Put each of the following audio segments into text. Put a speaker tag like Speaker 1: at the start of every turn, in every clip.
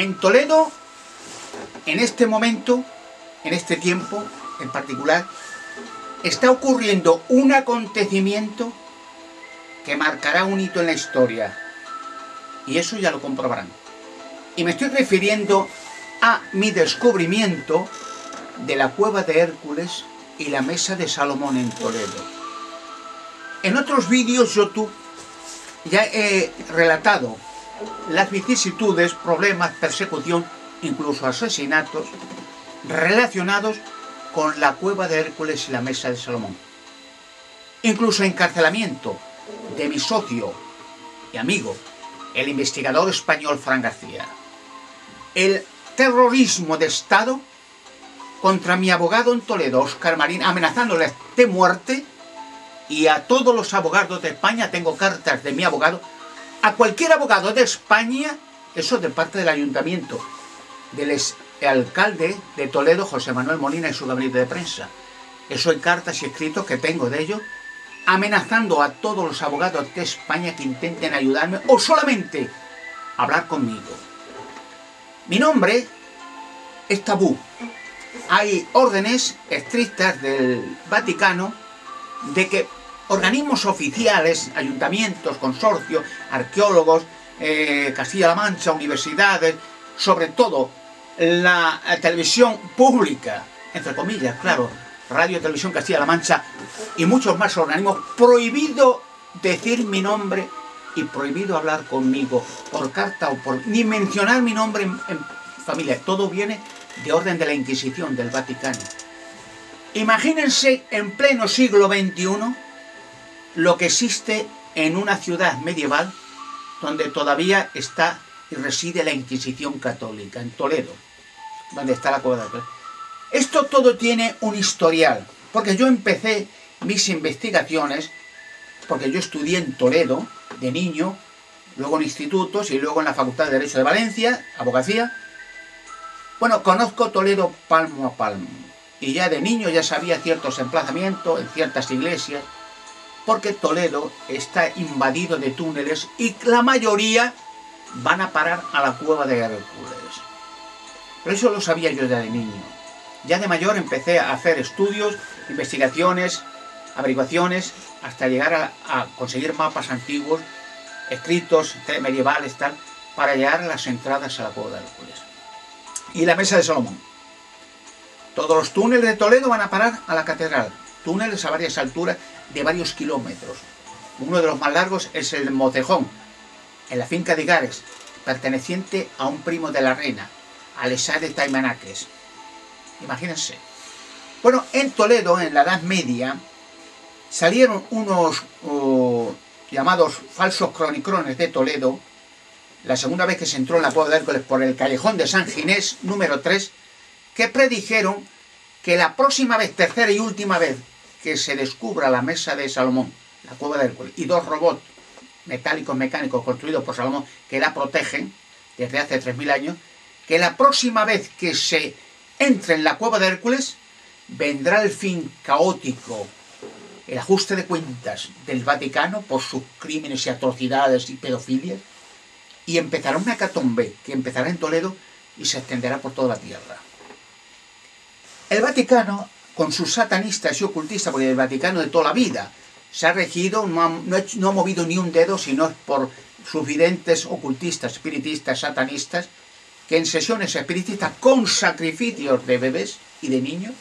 Speaker 1: En Toledo, en este momento, en este tiempo en particular, está ocurriendo un acontecimiento que marcará un hito en la historia. Y eso ya lo comprobarán. Y me estoy refiriendo a mi descubrimiento de la cueva de Hércules y la mesa de Salomón en Toledo. En otros vídeos YouTube ya he relatado las vicisitudes, problemas, persecución, incluso asesinatos relacionados con la cueva de Hércules y la mesa de Salomón. Incluso encarcelamiento de mi socio y amigo, el investigador español Fran García. El terrorismo de Estado contra mi abogado en Toledo, Oscar Marín, amenazándole de muerte y a todos los abogados de España, tengo cartas de mi abogado, a cualquier abogado de España, eso de parte del ayuntamiento, del alcalde de Toledo, José Manuel Molina, y su gabinete de prensa. Eso en cartas y escritos que tengo de ellos, amenazando a todos los abogados de España que intenten ayudarme o solamente hablar conmigo. Mi nombre es tabú. Hay órdenes estrictas del Vaticano de que organismos oficiales, ayuntamientos, consorcios, arqueólogos, eh, Castilla-La Mancha, universidades, sobre todo la televisión pública, entre comillas, claro, Radio Televisión Castilla-La Mancha y muchos más organismos, prohibido decir mi nombre y prohibido hablar conmigo por carta o por... ni mencionar mi nombre en, en familia. Todo viene de orden de la Inquisición del Vaticano. Imagínense en pleno siglo XXI lo que existe en una ciudad medieval donde todavía está y reside la Inquisición católica, en Toledo, donde está la cueva de Esto todo tiene un historial, porque yo empecé mis investigaciones, porque yo estudié en Toledo de niño, luego en institutos y luego en la Facultad de Derecho de Valencia, abogacía. Bueno, conozco Toledo palmo a palmo, y ya de niño ya sabía ciertos emplazamientos en ciertas iglesias, porque Toledo está invadido de túneles y la mayoría van a parar a la cueva de Hércules. Pero eso lo sabía yo ya de niño. Ya de mayor empecé a hacer estudios, investigaciones, averiguaciones, hasta llegar a, conseguir mapas antiguos, escritos medievales, tal, para llegar a las entradas a la cueva de Hércules. Y la mesa de Salomón. Todos los túneles de Toledo van a parar a la catedral. Túneles a varias alturas de varios kilómetros. Uno de los más largos es el Mocejón, en la finca de Gares, perteneciente a un primo de la reina, Alessandro de Taimanaques. Imagínense. Bueno, en Toledo, en la Edad Media, salieron unos llamados falsos cronicrones de Toledo, la segunda vez que se entró en la Puebla de Hércules por el callejón de San Ginés, número 3, que predijeron que la próxima vez, tercera y última vez, que se descubra la mesa de Salomón, la cueva de Hércules, y dos robots metálicos mecánicos construidos por Salomón que la protegen desde hace 3.000 años, que la próxima vez que se entre en la cueva de Hércules vendrá el fin caótico, el ajuste de cuentas del Vaticano por sus crímenes y atrocidades y pedofilias, y empezará una hecatombe que empezará en Toledo y se extenderá por toda la tierra. El Vaticano, con sus satanistas y ocultistas, porque el Vaticano de toda la vida se ha regido, no ha, movido ni un dedo, sino por sus videntes ocultistas, espiritistas, satanistas, que en sesiones espiritistas con sacrificios de bebés y de niños,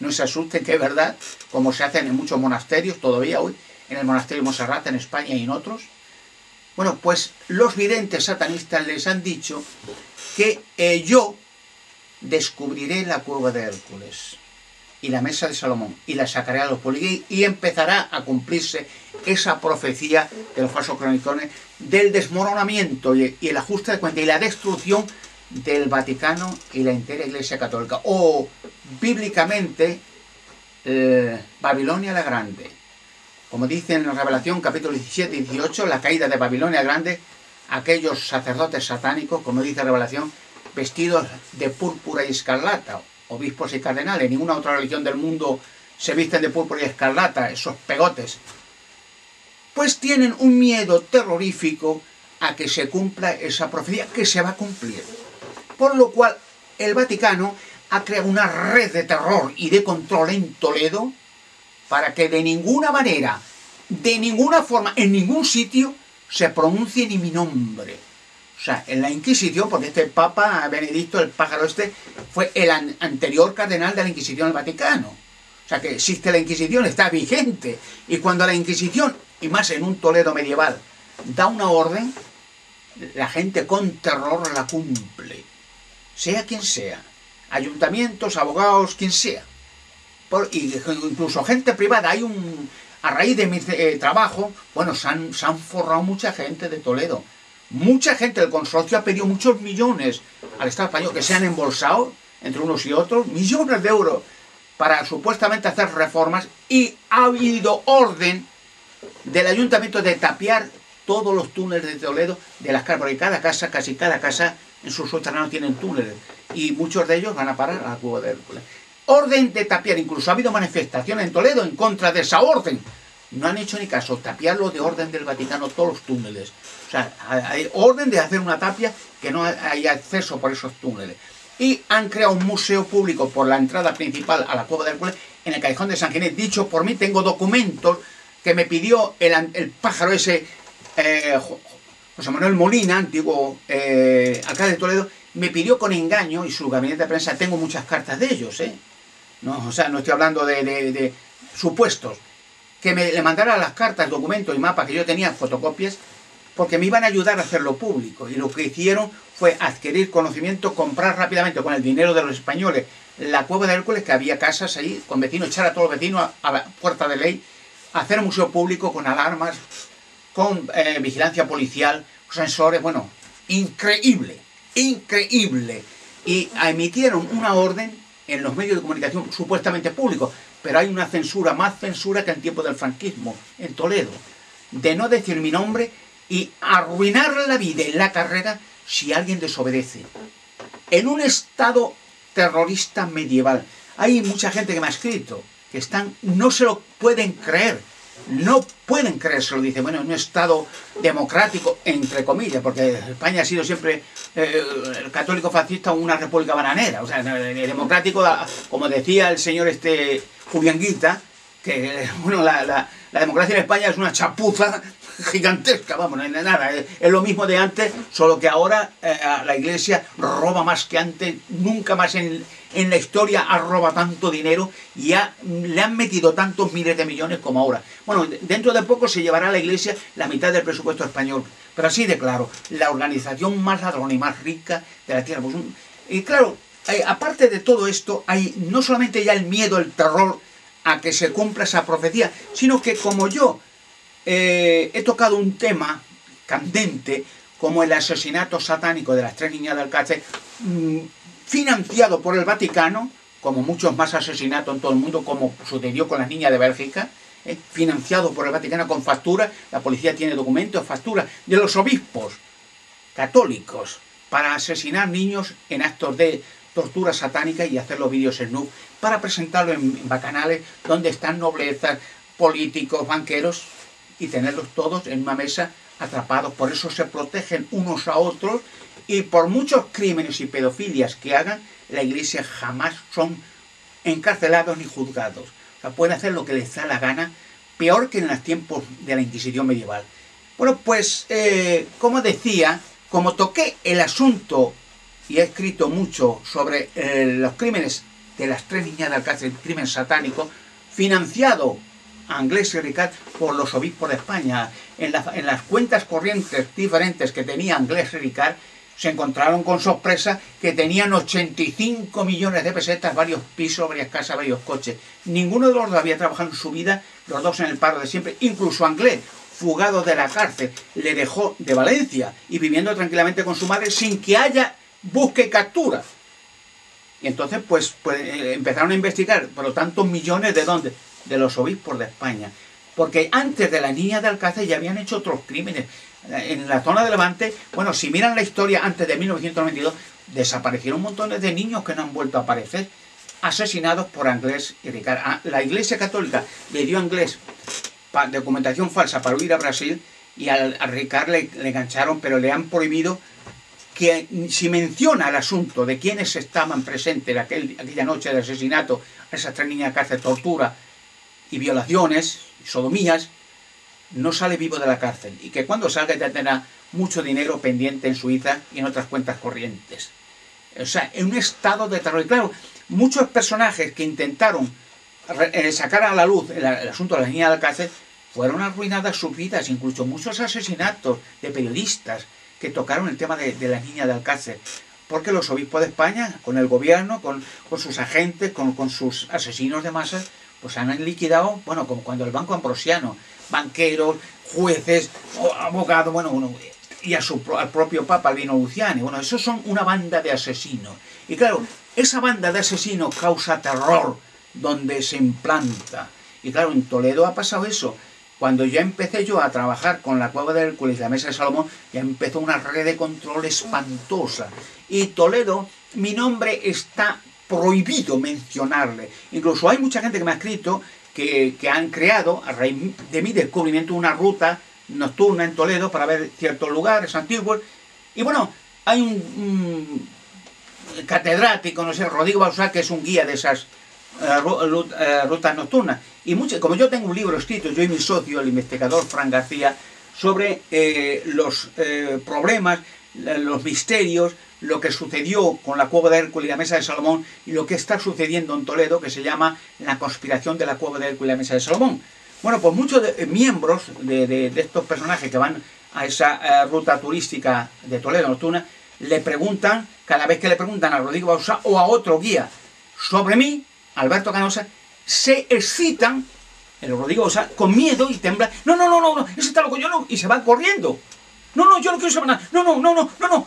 Speaker 1: no se asusten que es verdad, como se hacen en muchos monasterios todavía hoy, en el monasterio de Monserrate en España y en otros. Bueno, pues los videntes satanistas les han dicho que eh, yo descubriré la curva de Hércules y la mesa de Salomón y la sacaré a los polígonos y empezará a cumplirse esa profecía de los falsos cronicones del desmoronamiento y el ajuste de cuentas y la destrucción del Vaticano y la entera Iglesia Católica. O bíblicamente eh, Babilonia la Grande. Como dice en la Revelación capítulo 17 y 18 la caída de Babilonia Grande aquellos sacerdotes satánicos como dice la Revelación vestidos de púrpura y escarlata obispos y cardenales, ninguna otra religión del mundo se visten de púrpura y escarlata, esos pegotes, pues tienen un miedo terrorífico a que se cumpla esa profecía que se va a cumplir. Por lo cual el Vaticano ha creado una red de terror y de control en Toledo para que de ninguna manera, de ninguna forma, en ningún sitio se pronuncie ni mi nombre. O sea, en la Inquisición, porque este Papa Benedicto, el pájaro este, fue el anterior cardenal de la Inquisición del Vaticano. O sea, que existe la Inquisición, está vigente. Y cuando la Inquisición, y más en un Toledo medieval, da una orden, la gente con terror la cumple. Sea quien sea. Ayuntamientos, abogados, quien sea. Incluso gente privada. Hay un, a raíz de mi eh, trabajo, bueno, se han, se han forrado mucha gente de Toledo. Mucha gente del consorcio ha pedido muchos millones al Estado español que se han embolsado entre unos y otros, millones de euros para supuestamente hacer reformas y ha habido orden del ayuntamiento de tapiar todos los túneles de Toledo de las casas, porque cada casa, casi cada casa en sus subterráneo tienen túneles y muchos de ellos van a parar a la cueva de Hércules. Orden de tapiar, incluso ha habido manifestaciones en Toledo en contra de esa orden. No han hecho ni caso, tapiarlo de orden del Vaticano todos los túneles. O sea, hay orden de hacer una tapia que no haya acceso por esos túneles. Y han creado un museo público por la entrada principal a la cueva de Hércules en el Callejón de San Ginés. Dicho por mí, tengo documentos que me pidió el, pájaro ese, eh, José Manuel Molina, antiguo eh, alcalde de Toledo, me pidió con engaño, y su gabinete de prensa, tengo muchas cartas de ellos, ¿eh? No, o sea, no estoy hablando de, supuestos, que me le mandara las cartas, documentos y mapas que yo tenía, fotocopias, porque me iban a ayudar a hacerlo público. Y lo que hicieron fue adquirir conocimiento, comprar rápidamente con el dinero de los españoles la cueva de Hércules, que había casas ahí, con vecinos, echar a todos los vecinos a, la puerta de ley, hacer un museo público con alarmas, con eh, vigilancia policial, sensores, bueno, increíble, increíble. Y emitieron una orden en los medios de comunicación supuestamente públicos, pero hay una censura, más censura que en tiempo del franquismo, en Toledo, de no decir mi nombre y arruinar la vida y la carrera si alguien desobedece. En un estado terrorista medieval. Hay mucha gente que me ha escrito que están, no se lo pueden creer no pueden creérselo, dice, bueno, en un Estado democrático, entre comillas, porque España ha sido siempre eh, el católico fascista una república bananera, o sea, democrático, como decía el señor este Julián Guita, que, bueno, la, democracia en España es una chapuza gigantesca, vamos, no nada, es, lo mismo de antes, solo que ahora eh, la iglesia roba más que antes, nunca más en, en la historia ha robado tanto dinero y le han metido tantos miles de millones como ahora. Bueno, dentro de poco se llevará a la iglesia la mitad del presupuesto español, pero así de claro, la organización más ladrona y más rica de la tierra. Pues, y claro, aparte de todo esto, hay no solamente ya el miedo, el terror a que se cumpla esa profecía, sino que como yo eh, he tocado un tema candente, como el asesinato satánico de las tres niñas de Alcácer, mm, financiado por el Vaticano, como muchos más asesinatos en todo el mundo, como sucedió con las niñas de Bélgica, eh, financiado por el Vaticano con factura, la policía tiene documentos, factura de los obispos católicos para asesinar niños en actos de tortura satánica y hacer los vídeos en nu para presentarlo en, bacanales donde están noblezas, políticos, banqueros y tenerlos todos en una mesa atrapados. Por eso se protegen unos a otros y por muchos crímenes y pedofilias que hagan, la iglesia jamás son encarcelados ni juzgados. O pueden hacer lo que les da la gana, peor que en los tiempos de la Inquisición medieval. Bueno, pues, eh, como decía, como toqué el asunto y he escrito mucho sobre eh, los crímenes de las tres niñas de Alcácer, el crimen satánico, financiado a Anglés y Ricard por los obispos de España. En, en, las cuentas corrientes diferentes que tenía Anglés y Ricard, se encontraron con sorpresa que tenían 85 millones de pesetas, varios pisos, varias casas, varios coches. Ninguno de los dos había trabajado en su vida, los dos en el paro de siempre. Incluso Anglés, fugado de la cárcel, le dejó de Valencia y viviendo tranquilamente con su madre sin que haya busque y captura. Y entonces, pues, pues eh, empezaron a investigar, por lo tanto, millones de dónde? De los obispos de España. Porque antes de la niña de Alcácer ya habían hecho otros crímenes en la zona de Levante, bueno, si miran la historia antes de 1992, desaparecieron montones de niños que no han vuelto a aparecer, asesinados por Anglés y Ricard. La Iglesia Católica le dio a Anglés documentación falsa para huir a Brasil y al, Ricard le, engancharon, pero le han prohibido que si menciona el asunto de quienes estaban presentes en aquel, aquella noche del asesinato a esas tres niñas cárcel, tortura y violaciones, sodomías, no sale vivo de la cárcel y que cuando salga ya tendrá mucho dinero pendiente en Suiza y en otras cuentas corrientes. O sea, en un estado de terror. Y claro, muchos personajes que intentaron eh, sacar a la luz el, asunto de la niña de la cárcel fueron arruinadas sus vidas, incluso muchos asesinatos de periodistas que tocaron el tema de, la niña de Alcácer. Porque los obispos de España, con el gobierno, con, sus agentes, con, sus asesinos de masas, pues han liquidado, bueno, como cuando el Banco Ambrosiano, banqueros, jueces, abogados, bueno, bueno y a su, al propio Papa Albino Luciani. Bueno, esos son una banda de asesinos. Y claro, esa banda de asesinos causa terror donde se implanta. Y claro, en Toledo ha pasado eso. Cuando ya empecé yo a trabajar con la cueva de Hércules y la mesa de Salomón, ya empezó una red de control espantosa. Y Toledo, mi nombre está prohibido mencionarle. Incluso hay mucha gente que me ha escrito que, han creado, a raíz de mi descubrimiento, una ruta nocturna en Toledo para ver ciertos lugares antiguos. Y bueno, hay un, catedrático, no sé, Rodrigo Bausá, que es un guía de esas eh, eh, rutas nocturnas. Y mucho, como yo tengo un libro escrito, yo y mi socio, el investigador Fran García, sobre eh, los problemas, los misterios, lo que sucedió con la cueva de Hércules y la mesa de Salomón y lo que está sucediendo en Toledo, que se llama la conspiración de la cueva de Hércules y la mesa de Salomón. Bueno, pues muchos miembros de, estos personajes que van a esa ruta turística de Toledo nocturna le preguntan, cada vez que le preguntan a Rodrigo Bausá o a otro guía sobre mí, Alberto Canosa, se excitan, el Rodrigo o sea, con miedo y temblan. No, no, no, no, no, ese está loco, yo no. Y se van corriendo. No, no, yo no quiero saber nada. No, no, no, no, no, no.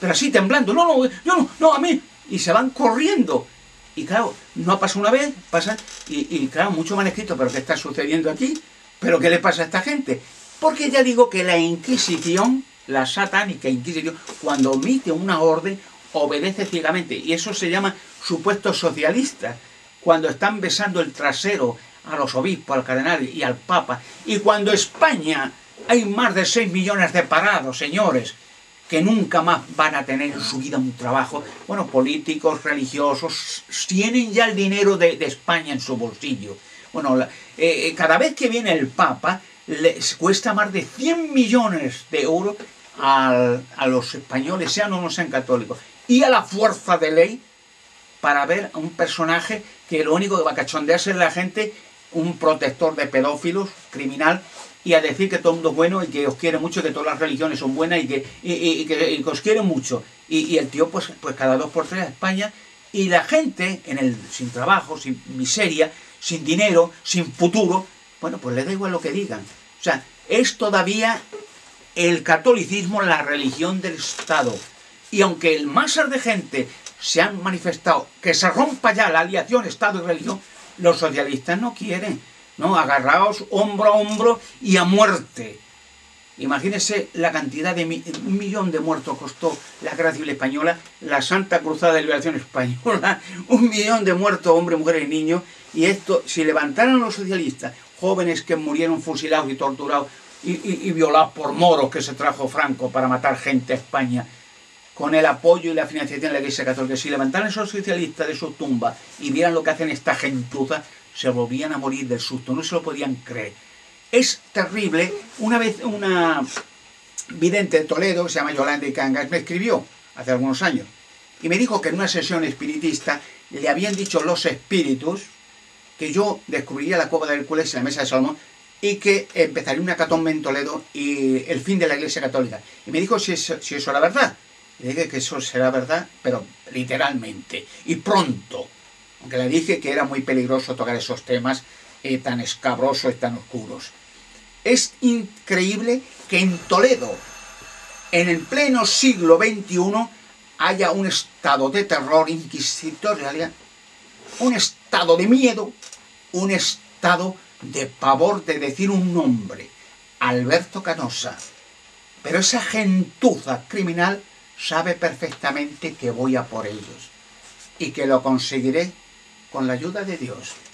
Speaker 1: Pero así temblando. No, no, yo no, no, a mí. Y se van corriendo. Y claro, no pasa una vez, pasa. Y, claro, mucho han escrito, pero ¿qué está sucediendo aquí? ¿Pero qué le pasa a esta gente? Porque ya digo que la Inquisición, la satánica Inquisición, cuando omite una orden, obedece ciegamente. Y eso se llama supuestos socialistas cuando están besando el trasero a los obispos, al cardenal y al papa, y cuando España hay más de 6 millones de parados, señores, que nunca más van a tener en su vida un trabajo, bueno, políticos, religiosos, tienen ya el dinero de, España en su bolsillo. Bueno, eh, eh, cada vez que viene el Papa, les cuesta más de 100 millones de euros a los españoles, sean o no sean católicos, y a la fuerza de ley para ver a un personaje que lo único que va a cachondearse es la gente, un protector de pedófilos, criminal, y a decir que todo el mundo es bueno y que os quiere mucho, que todas las religiones son buenas y que, y, que, os quiere mucho. Y, el tío, pues, pues cada dos por tres a España, y la gente en el, sin trabajo, sin miseria, sin dinero, sin futuro, bueno, pues le da igual lo que digan. O sea, es todavía el catolicismo la religión del Estado. Y aunque el masas de gente se han manifestado que se rompa ya la aliación Estado y religión, los socialistas no quieren, ¿no? Agarraos hombro a hombro y a muerte. Imagínense la cantidad de un millón de muertos costó la Guerra Civil Española, la Santa Cruzada de Liberación Española, un millón de muertos, hombres, mujeres y niños. Y esto, si levantaran los socialistas, jóvenes que murieron fusilados y torturados y, y violados por moros que se trajo Franco para matar gente a España, con el apoyo y la financiación de la Iglesia Católica, si levantaran esos socialistas de su tumba y vieran lo que hacen esta gentuza, se volvían a morir del susto, no se lo podían creer. Es terrible. Una vez una vidente de Toledo, que se llama Yolanda y Cangas, me escribió hace algunos años y me dijo que en una sesión espiritista le habían dicho los espíritus que yo descubriría la cueva del Hércules en la mesa de Salomón y que empezaría una catombe en Toledo y el fin de la Iglesia Católica. Y me dijo si si eso era verdad. Le dije que eso será verdad, pero literalmente, y pronto. Aunque le dije que era muy peligroso tocar esos temas eh, tan escabrosos y tan oscuros. Es increíble que en Toledo, en el pleno siglo XXI, haya un estado de terror inquisitorial, un estado de miedo, un estado de pavor de decir un nombre, Alberto Canosa. Pero esa gentuza criminal sabe perfectamente que voy a por ellos y que lo conseguiré con la ayuda de Dios.